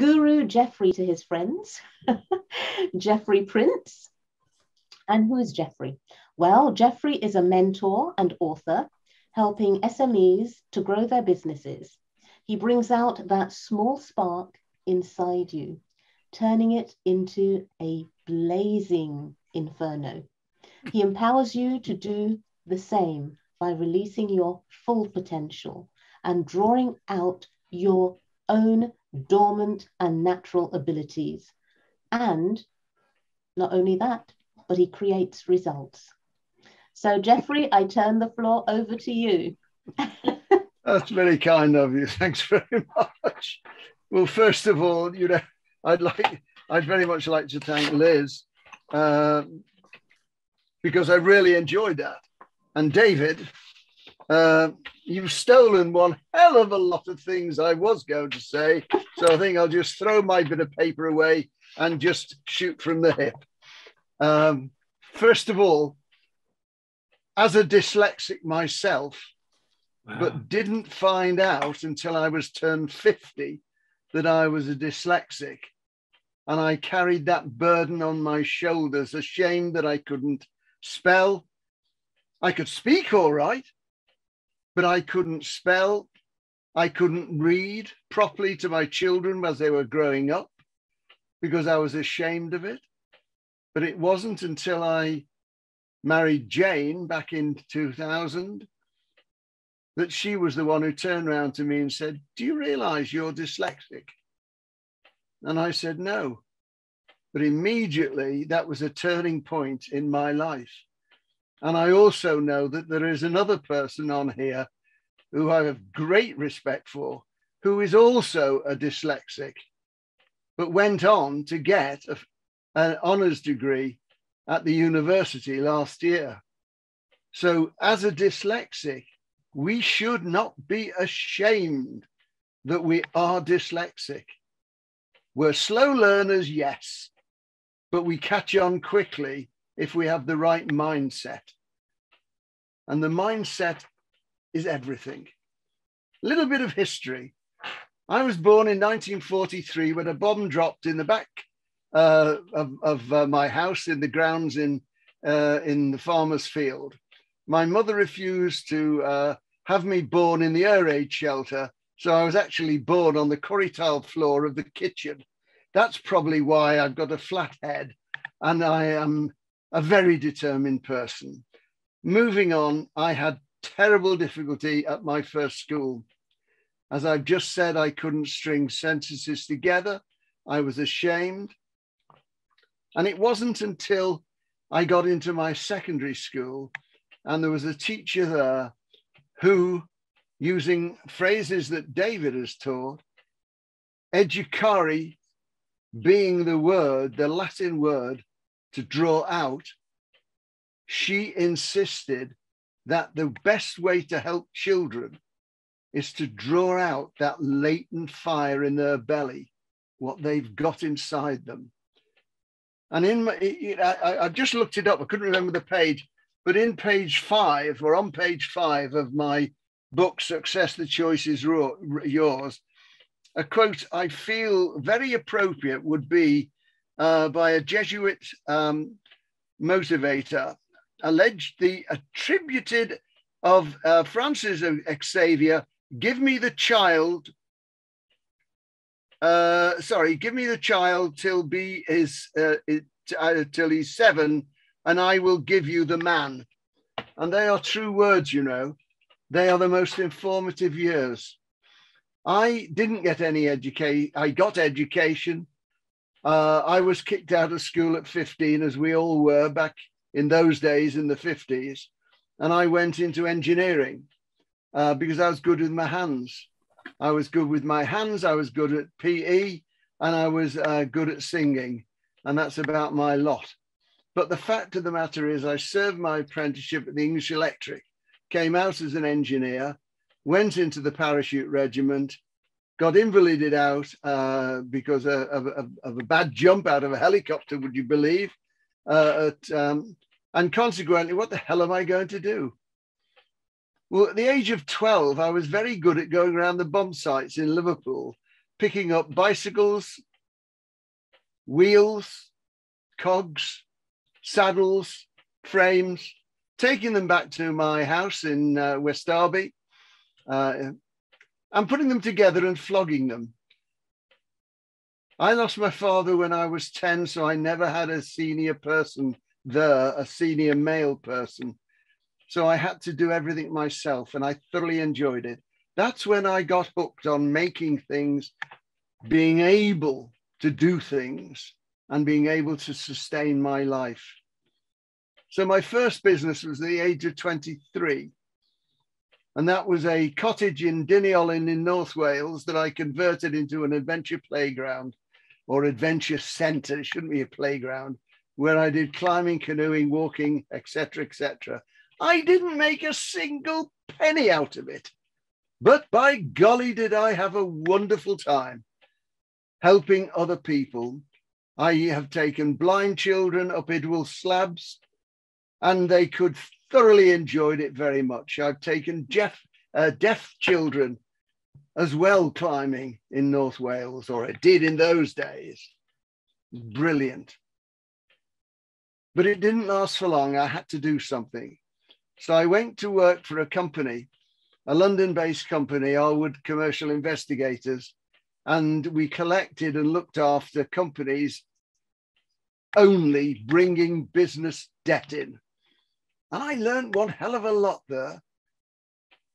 Guru Geoffrey to his friends, Geoffrey Prince. And who is Geoffrey? Well, Geoffrey is a mentor and author helping SMEs to grow their businesses. He brings out that small spark inside you, turning it into a blazing inferno. He empowers you to do the same by releasing your full potential and drawing out your own dormant and natural abilities. And not only that, but he creates results. So, Geoffrey, I turn the floor over to you. That's very kind of you. Thanks very much. Well, first of all, you know, I'd like, I'd very much like to thank Liz uh, because I really enjoyed that. And David, uh, you've stolen one hell of a lot of things I was going to say. So I think I'll just throw my bit of paper away and just shoot from the hip. Um, first of all, as a dyslexic myself, wow. but didn't find out until I was turned 50 that I was a dyslexic. And I carried that burden on my shoulders, ashamed that I couldn't spell. I could speak all right, but I couldn't spell. I couldn't read properly to my children as they were growing up because I was ashamed of it. But it wasn't until I married Jane back in 2000 that she was the one who turned around to me and said, Do you realize you're dyslexic? And I said, No. But immediately that was a turning point in my life. And I also know that there is another person on here who I have great respect for, who is also a dyslexic, but went on to get a, an honours degree at the university last year. So, as a dyslexic, we should not be ashamed that we are dyslexic. We're slow learners, yes, but we catch on quickly if we have the right mindset. And the mindset is everything. A little bit of history. I was born in 1943 when a bomb dropped in the back uh, of, of uh, my house in the grounds in, uh, in the farmer's field. My mother refused to uh, have me born in the air raid shelter, so I was actually born on the curry tile floor of the kitchen. That's probably why I've got a flat head and I am a very determined person. Moving on, I had terrible difficulty at my first school. As I've just said, I couldn't string sentences together. I was ashamed. And it wasn't until I got into my secondary school and there was a teacher there who, using phrases that David has taught, educare being the word, the Latin word to draw out, she insisted that the best way to help children is to draw out that latent fire in their belly, what they've got inside them. And in my, I, I just looked it up. I couldn't remember the page, but in page five, or on page five of my book, Success, the Choice is Yours, a quote I feel very appropriate would be uh, by a Jesuit um, motivator, alleged the attributed of uh, Francis Xavier, give me the child uh, sorry, give me the child till be is uh, uh, till he's seven, and I will give you the man. And they are true words, you know. They are the most informative years. I didn't get any education. I got education. Uh, I was kicked out of school at 15, as we all were back in those days in the 50s. And I went into engineering uh, because I was good with my hands. I was good with my hands, I was good at PE, and I was uh, good at singing. And that's about my lot. But the fact of the matter is, I served my apprenticeship at the English Electric, came out as an engineer, went into the parachute regiment, got invalided out uh, because of, of, of, a bad jump out of a helicopter, would you believe? Uh, at, um, and consequently, what the hell am I going to do? Well, at the age of 12, I was very good at going around the bomb sites in Liverpool, picking up bicycles, wheels, cogs, saddles, frames, taking them back to my house in uh, West Derby, uh, and putting them together and flogging them. I lost my father when I was 10, so I never had a senior person there, a senior male person. So I had to do everything myself, and I thoroughly enjoyed it. That's when I got hooked on making things, being able to do things, and being able to sustain my life. So my first business was at the age of 23. And that was a cottage in Deiniolen in North Wales that I converted into an adventure playground or adventure centre. It shouldn't be a playground where I did climbing, canoeing, walking, etc., etc. I didn't make a single penny out of it. But by golly, did I have a wonderful time helping other people. I have taken blind children up Idwal slabs and they could thoroughly enjoyed it very much. I've taken Jeff, uh, deaf children as well climbing in North Wales, or I did in those days. Brilliant. But it didn't last for long. I had to do something. So I went to work for a company, a London based company, Arwood Commercial Investigators, and we collected and looked after companies only bringing business debt in. And I learned one hell of a lot there.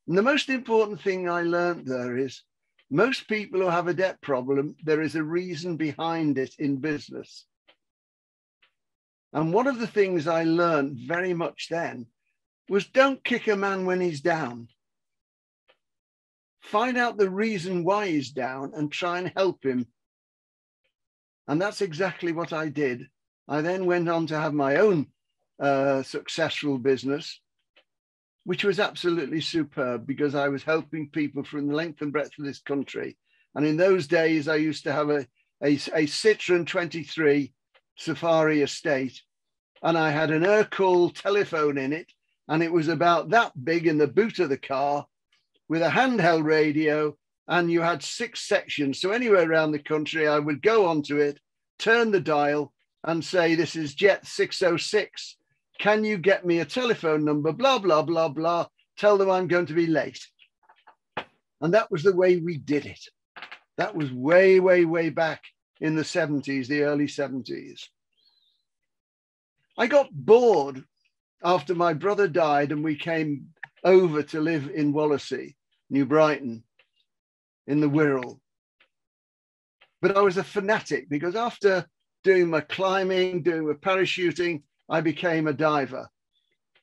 And the most important thing I learned there is most people who have a debt problem, there is a reason behind it in business. And one of the things I learned very much then was don't kick a man when he's down. Find out the reason why he's down and try and help him. And that's exactly what I did. I then went on to have my own uh, successful business, which was absolutely superb because I was helping people from the length and breadth of this country. And in those days, I used to have a, a, a Citroen 23 Safari estate, and I had an Urquell telephone in it, and it was about that big in the boot of the car with a handheld radio, and you had six sections. So anywhere around the country, I would go onto it, turn the dial, and say, This is Jet 606 can you get me a telephone number? Blah, blah, blah, blah. Tell them I'm going to be late. And that was the way we did it. That was way, way, way back in the 70s, the early 70s. I got bored after my brother died and we came over to live in Wallasey, New Brighton, in the Wirral. But I was a fanatic because after doing my climbing, doing my parachuting, I became a diver,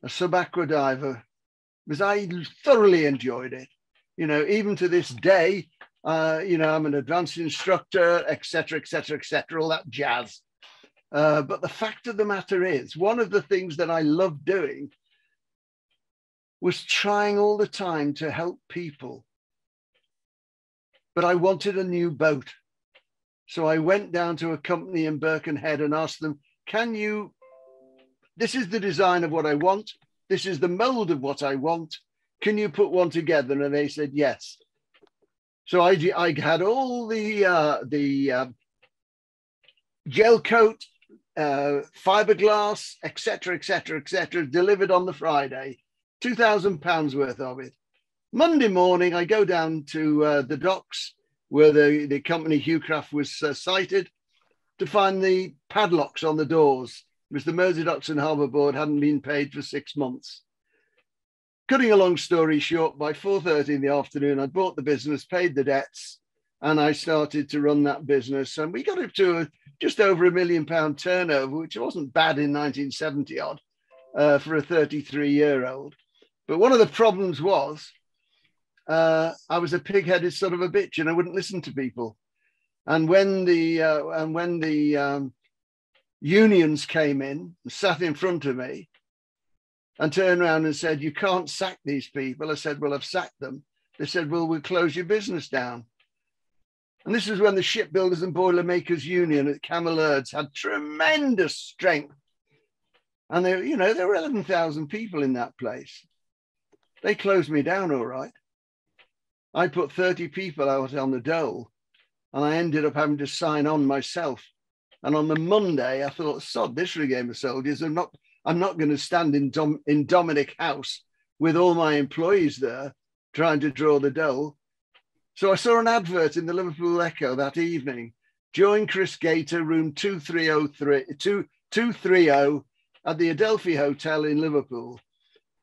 a sub-aqua diver, because I thoroughly enjoyed it. You know, even to this day, uh, you know, I'm an advanced instructor, etc., etc., etc., all that jazz. Uh, but the fact of the matter is, one of the things that I loved doing was trying all the time to help people. But I wanted a new boat. So I went down to a company in Birkenhead and asked them, can you this is the design of what I want. This is the mold of what I want. Can you put one together? And they said, yes. So I, I had all the, uh, the uh, gel coat, uh, fiberglass, etc., etc., etc., delivered on the Friday, two thousand pounds worth of it. Monday morning, I go down to uh, the docks where the, the company Hughcraft was uh, sited to find the padlocks on the doors was the Mersey Docks and Harbour Board hadn't been paid for six months. Cutting a long story short, by 4.30 in the afternoon, I'd bought the business, paid the debts, and I started to run that business. And we got up to a, just over a million pound turnover, which wasn't bad in 1970 odd uh, for a 33 year old. But one of the problems was uh, I was a pig headed sort of a bitch and I wouldn't listen to people. And when the, uh, and when the, um, unions came in and sat in front of me and turned around and said, You can't sack these people. I said, Well, I've sacked them. They said, Well, we'll close your business down. And this is when the Shipbuilders and Boilermakers Union at Cammell Lairds had tremendous strength. And there, you know, there were 11,000 people in that place. They closed me down all right. I put 30 people out on the dole and I ended up having to sign on myself. And on the Monday, I thought, sod this regain of soldiers. I'm not, I'm not going to stand in, Dom, in Dominic House with all my employees there trying to draw the dough. So I saw an advert in the Liverpool Echo that evening. Join Chris Gator, room 2303, 230 at the Adelphi Hotel in Liverpool.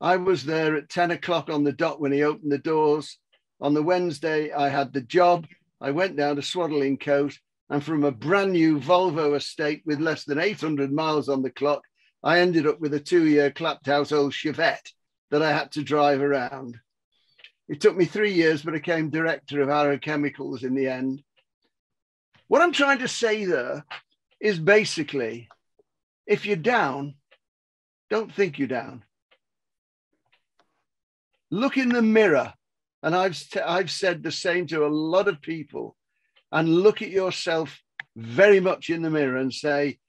I was there at 10 o'clock on the dot when he opened the doors. On the Wednesday, I had the job. I went down to Swadlincote, and from a brand new Volvo estate with less than 800 miles on the clock, I ended up with a two year clapped out old Chevette that I had to drive around. It took me three years, but I became director of Arrow Chemicals in the end. What I'm trying to say there is basically if you're down, don't think you're down. Look in the mirror. And I've, I've said the same to a lot of people. And look at yourself very much in the mirror and say,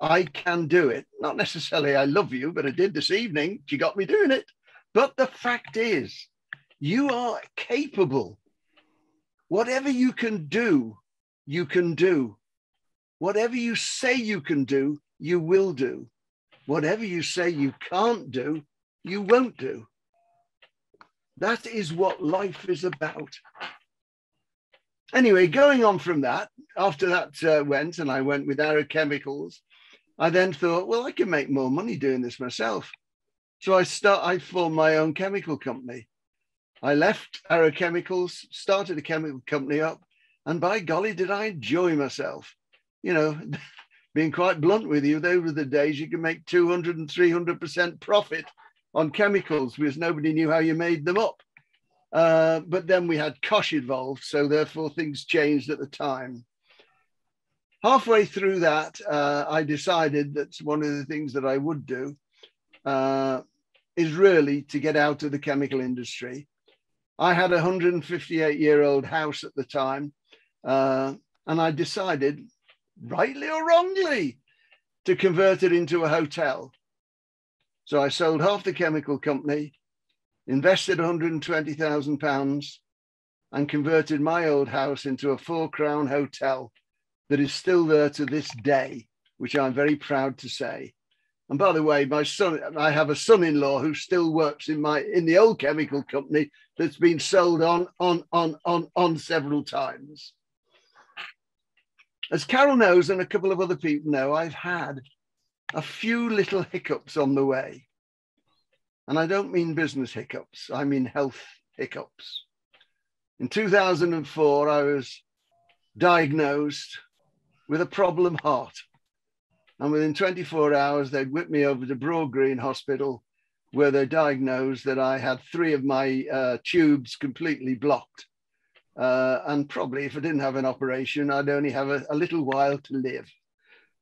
I can do it. Not necessarily I love you, but I did this evening. You got me doing it. But the fact is, you are capable. Whatever you can do, you can do. Whatever you say you can do, you will do. Whatever you say you can't do, you won't do. That is what life is about. Anyway, going on from that, after that uh, went and I went with Arrow Chemicals, I then thought, well, I can make more money doing this myself. So I start. I formed my own chemical company. I left Arrow Chemicals, started a chemical company up, and by golly, did I enjoy myself. You know, being quite blunt with you, over the days you can make 200 and 300% profit on chemicals because nobody knew how you made them up. Uh, but then we had COSHH involved, so therefore things changed at the time. Halfway through that, uh, I decided that one of the things that I would do uh, is really to get out of the chemical industry. I had a 158 year old house at the time, uh, and I decided, rightly or wrongly, to convert it into a hotel. So I sold half the chemical company, invested 120,000 pounds, and converted my old house into a four crown hotel that is still there to this day, which I'm very proud to say. And by the way, my son, I have a son-in-law who still works in my in the old chemical company that's been sold on on on on on several times. As Carol knows, and a couple of other people know, I've had a few little hiccups on the way. And I don't mean business hiccups, I mean health hiccups. In 2004, I was diagnosed with a problem heart. And within 24 hours, they'd whipped me over to Broad Green Hospital, where they diagnosed that I had three of my uh, tubes completely blocked. Uh, and probably if I didn't have an operation, I'd only have a, a little while to live.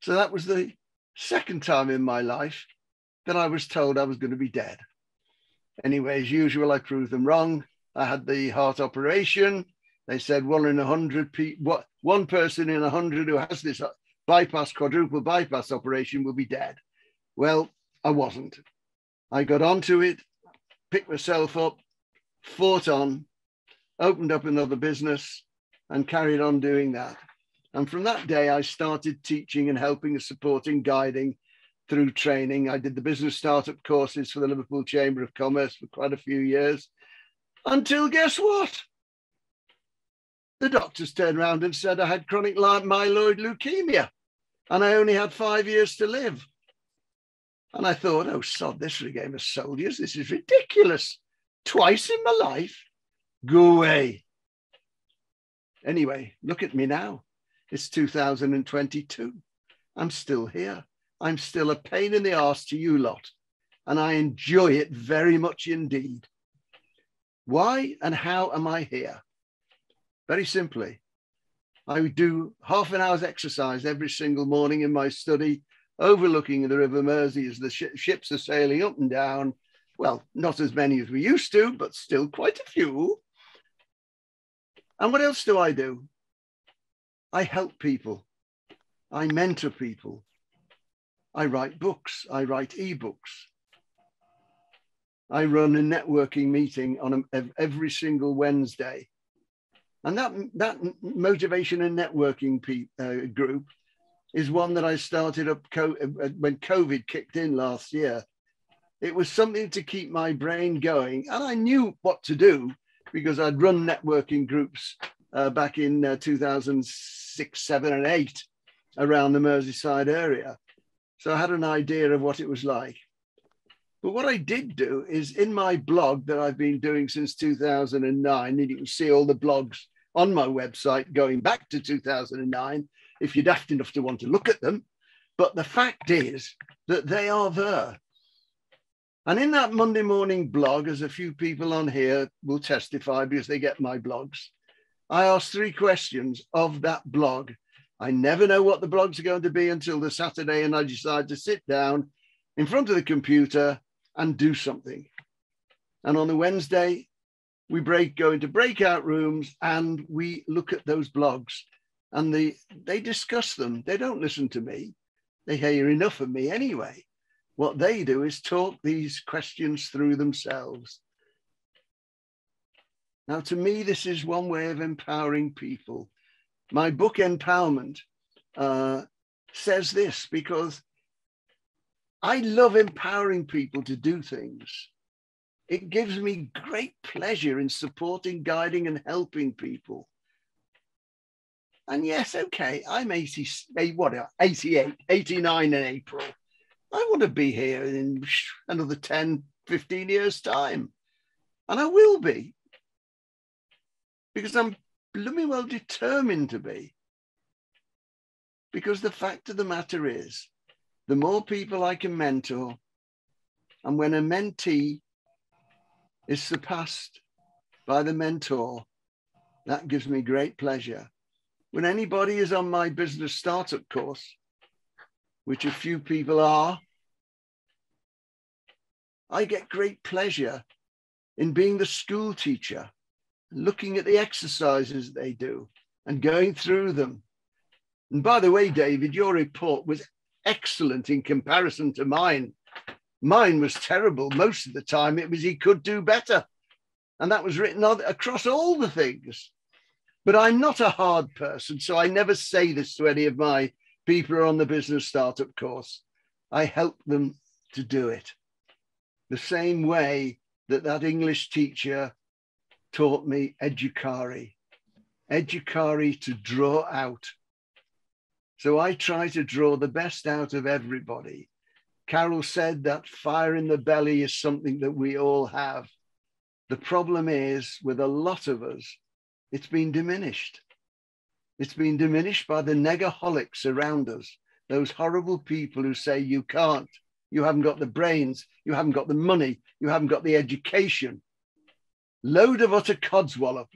So that was the second time in my life that I was told I was going to be dead. Anyway, as usual, I proved them wrong. I had the heart operation. They said one in a hundred people, one person in a hundred who has this uh, bypass, quadruple bypass operation will be dead. Well, I wasn't. I got onto it, picked myself up, fought on, opened up another business, and carried on doing that. And from that day, I started teaching and helping and supporting, guiding through training. I did the business startup courses for the Liverpool Chamber of Commerce for quite a few years until guess what? The doctors turned around and said I had chronic myeloid leukemia and I only had five years to live. And I thought, oh, sod, this is a game of soldiers. This is ridiculous. Twice in my life. Go away. Anyway, look at me now. It's 2022. I'm still here. I'm still a pain in the arse to you lot. And I enjoy it very much indeed. Why and how am I here? Very simply, I do half an hour's exercise every single morning in my study, overlooking the River Mersey as the sh ships are sailing up and down. Well, not as many as we used to, but still quite a few. And what else do I do? I help people. I mentor people. I write books. I write ebooks. I run a networking meeting on a, every single Wednesday And that, that motivation and networking uh, group is one that I started up co- uh, when COVID kicked in last year. It was something to keep my brain going. And I knew what to do because I'd run networking groups uh, back in uh, 2006, 7, and 8 around the Merseyside area. So I had an idea of what it was like. But what I did do is in my blog that I've been doing since 2009, and you can see all the blogs on my website going back to 2009, if you're daft enough to want to look at them. But the fact is that they are there. And in that Monday morning blog, as a few people on here will testify because they get my blogs, I asked three questions of that blog. I never know what the blogs are going to be until the Saturday, and I decide to sit down in front of the computer and do something. And on the Wednesday, we break go into breakout rooms and we look at those blogs and they they discuss them. They don't listen to me. They hear enough of me anyway. What they do is talk these questions through themselves. Now, to me, this is one way of empowering people. My book, Empowerment, uh, says this because I love empowering people to do things. It gives me great pleasure in supporting, guiding, and helping people. And yes, okay, I'm 80, what, 88, 89 in April. I want to be here in another 10, 15 years' time. And I will be. Because I'm blooming well determined to be. Because the fact of the matter is, the more people I can mentor, and when a mentee is surpassed by the mentor, that gives me great pleasure. When anybody is on my business startup course, which a few people are, I get great pleasure in being the school teacher, looking at the exercises they do and going through them. And by the way, David, your report was excellent in comparison to mine. Mine was terrible most of the time. It was he could do better. And that was written across all the things. But I'm not a hard person, so I never say this to any of my people who are on the business startup course. I help them to do it. The same way that that English teacher taught me educare, educare to draw out so I try to draw the best out of everybody. Carol said that fire in the belly is something that we all have. The problem is, with a lot of us, it's been diminished. It's been diminished by the negaholics around us, those horrible people who say you can't, you haven't got the brains, you haven't got the money, you haven't got the education. Load of utter codswallop.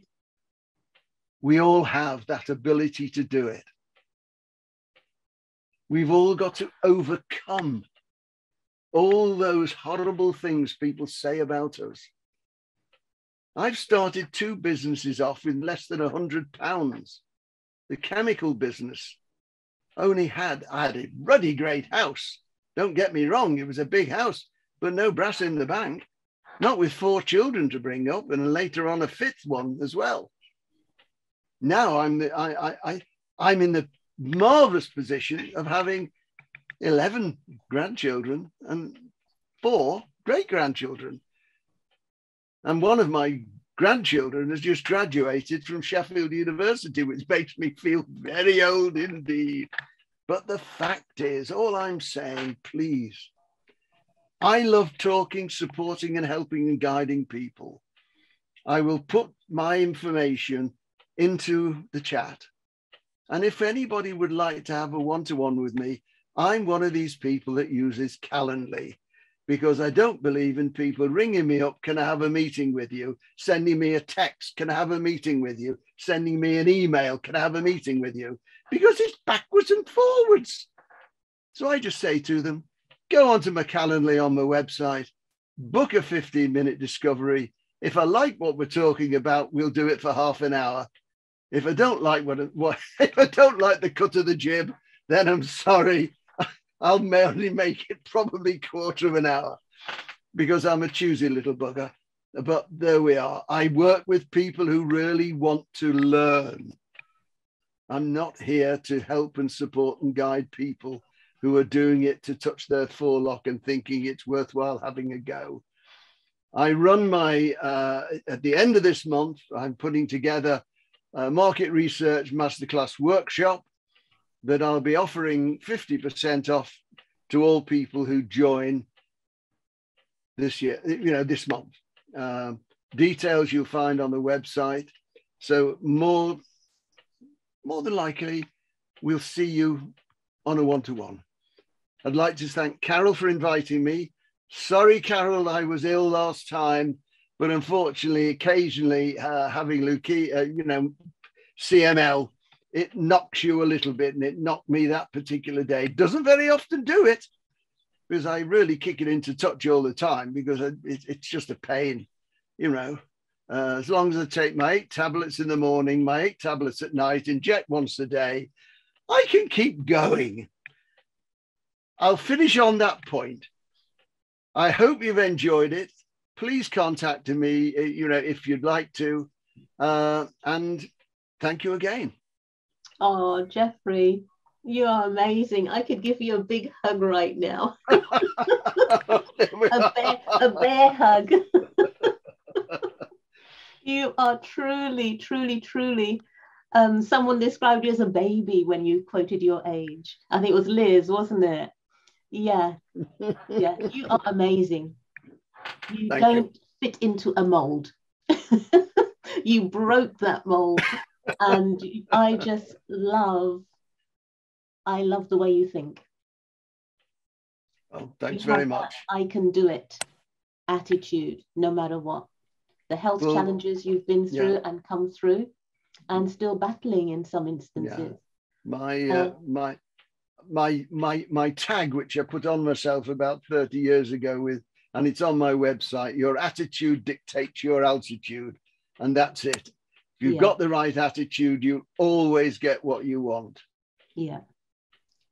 We all have that ability to do it. We've all got to overcome all those horrible things people say about us. I've started two businesses off with less than a hundred pounds. The chemical business only had, I had a ruddy great house. Don't get me wrong, it was a big house, but no brass in the bank, not with four children to bring up and later on a fifth one as well. Now I'm the, I, I, I, I'm in the marvelous position of having 11 grandchildren and four great grandchildren. And one of my grandchildren has just graduated from Sheffield University, which makes me feel very old indeed. But the fact is, all I'm saying, please, I love talking, supporting, and helping and guiding people. I will put my information into the chat. And if anybody would like to have a one to one with me, I'm one of these people that uses Calendly because I don't believe in people ringing me up, can I have a meeting with you? Sending me a text, can I have a meeting with you? Sending me an email, can I have a meeting with you? Because it's backwards and forwards. So I just say to them, go onto my Calendly on my website, book a 15 minute discovery. If I like what we're talking about, we'll do it for half an hour. If I don't like what, what if I don't like the cut of the jib, then I'm sorry. I'll only make it probably quarter of an hour because I'm a choosy little bugger. but there we are. I work with people who really want to learn. I'm not here to help and support and guide people who are doing it to touch their forelock and thinking it's worthwhile having a go. I run my, uh, at the end of this month, I'm putting together a market research masterclass workshop that I'll be offering 50% off to all people who join this year, you know, this month. Um, details you'll find on the website. So more, more than likely, we'll see you on a one-to-one. I'd like to thank Carol for inviting me. Sorry, Carol, I was ill last time, but unfortunately, occasionally uh, having leukemia, uh, you know, CML, it knocks you a little bit, and it knocked me that particular day. Doesn't very often do it, because I really kick it into touch all the time because it, it's just a pain, you know. Uh, as long as I take my eight tablets in the morning, my eight tablets at night, inject once a day, I can keep going. I'll finish on that point. I hope you've enjoyed it. Please contact me, uh, you know, if you'd like to. Uh, and thank you again. Oh, Geoffrey, you are amazing. I could give you a big hug right now. a, bear, a bear hug. you are truly, truly, truly. Um, someone described you as a baby when you quoted your age. I think it was Liz, wasn't it? Yeah. Yeah. You are amazing. You Thank don't you. fit into a mold. you broke that mold. and I just love I love the way you think. Oh, thanks very much. I can do it attitude, no matter what. The health well, challenges you've been through yeah. and come through, and still battling in some instances. Yeah. My uh, uh, my my my my tag, which I put on myself about 30 years ago with, and it's on my website, your attitude dictates your altitude. And that's it. If you've yeah. got the right attitude, you always get what you want. Yeah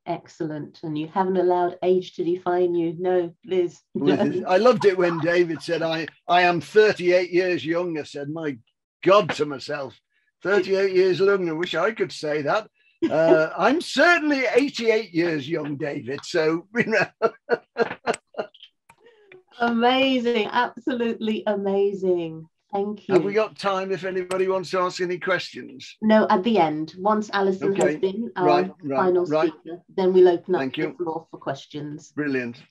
excellent and you haven't allowed age to define you no liz no. i loved it when david said i i am 38 years young i said my god to myself 38 years young i wish i could say that uh, i'm certainly 88 years young david so you know amazing absolutely amazing Thank you. Have we got time if anybody wants to ask any questions? No, at the end. Once Alison okay. has been our right, right, final speaker, then we'll open up Thank the you. floor for questions. Brilliant.